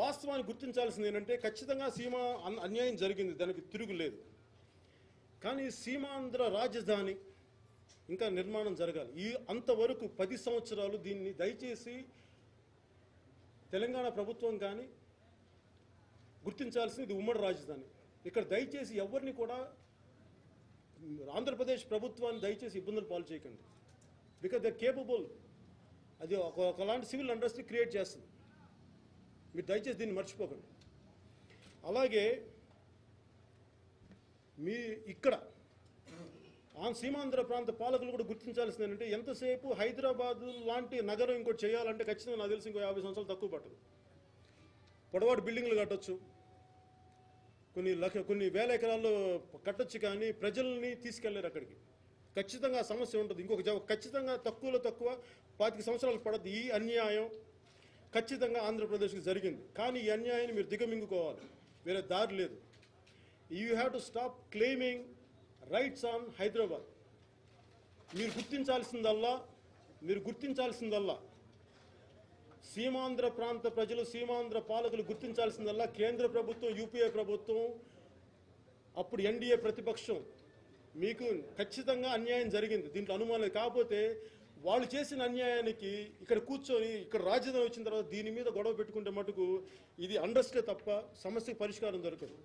వాస్తవాన్ని గుర్తించాల్సింది ఏంటంటే ఖచ్చితంగా సీమ అన్యాయం జరిగింది దానికి తిరుగులేదు కానీ సీమాంధ్ర రాజధాని ఇంకా నిర్మాణం జరగాలి. ఈ అంతవరకు పది సంవత్సరాలు దీన్ని దయచేసి తెలంగాణ ప్రభుత్వం కానీ గుర్తించాల్సింది ఇది ఉమ్మడి రాజధాని. ఇక్కడ దయచేసి ఎవరిని కూడా ఆంధ్రప్రదేశ్ ప్రభుత్వాన్ని దయచేసి ఇబ్బందులు పాలు చేయకండి. బికాజ్ దే కేపబుల్ అది ఒక ఒకలాంటి సివిల్ అండర్స్ని క్రియేట్ చేస్తుంది. మీరు దయచేసి దీన్ని మర్చిపోకండి. అలాగే మీ ఇక్కడ ఆ సీమాంధ్ర ప్రాంత పాలకులు కూడా గుర్తించాల్సింది ఏంటంటే ఎంతసేపు హైదరాబాద్ లాంటి నగరం ఇంకోటి చేయాలంటే ఖచ్చితంగా నాకు తెలిసి ఇంకో యాభై సంవత్సరాలు తక్కువ పట్టదు. పొడవాటి బిల్డింగ్లు కట్టొచ్చు. కొన్ని లక్ష కొన్ని వేల ఎకరాల్లో కట్టొచ్చు కానీ ప్రజల్ని తీసుకెళ్ళారు అక్కడికి. ఖచ్చితంగా ఆ సమస్య ఉంటుంది. ఇంకొక జవ- ఖచ్చితంగా తక్కువలో తక్కువ పాతిక సంవత్సరాలు పడద్దు. ఈ అన్యాయం ఖచ్చితంగా ఆంధ్రప్రదేశ్కి జరిగింది. కానీ ఈ అన్యాయాన్ని మీరు దిగమింగుకోవాలి. వేరే దారి లేదు. You have to stop claiming rights on Hyderabad మీరు గుర్తించాల్సిందల్లా మీరు గుర్తించాల్సిందల్లా సీమాంధ్ర ప్రాంత ప్రజలు సీమాంధ్ర పాలకులు గుర్తించాల్సిందల్లా కేంద్ర ప్రభుత్వం యూపీఏ ప్రభుత్వం అప్పుడు ఎన్డీఏ ప్రతిపక్షం. మీకు ఖచ్చితంగా అన్యాయం జరిగింది. దీంట్లో అనుమానం కాకపోతే వాళ్ళు చేసిన అన్యాయానికి ఇక్కడ కూర్చొని ఇక్కడ రాజధాని వచ్చిన తర్వాత దీని మీద గొడవ పెట్టుకుంటే మటుకు ఇది అండర్స్టే తప్ప సమస్యకు పరిష్కారం దొరకదు.